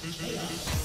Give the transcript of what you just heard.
Chaos.